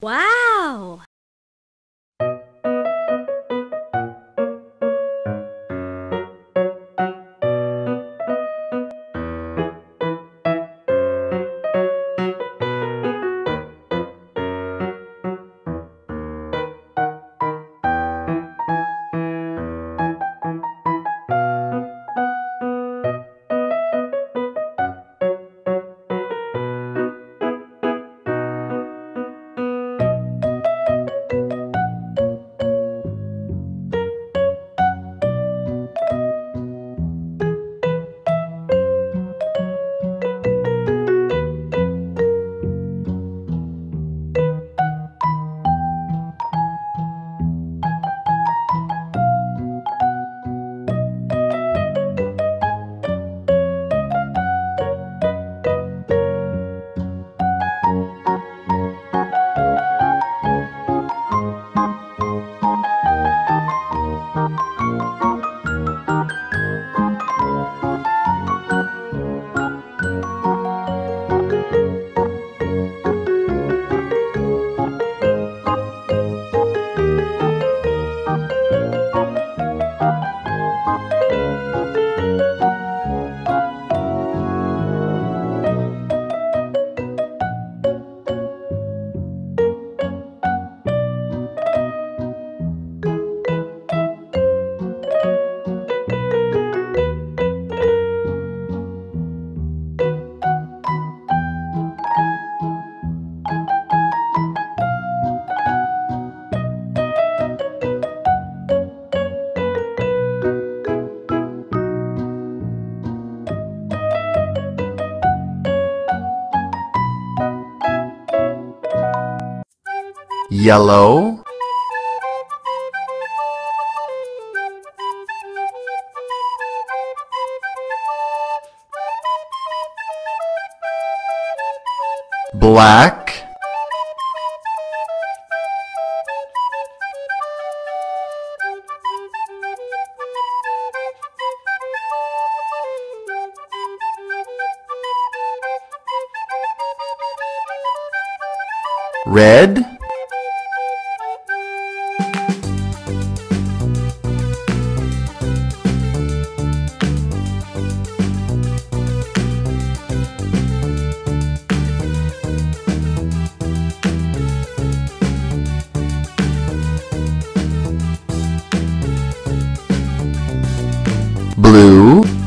Wow! Yellow. Black. Red blue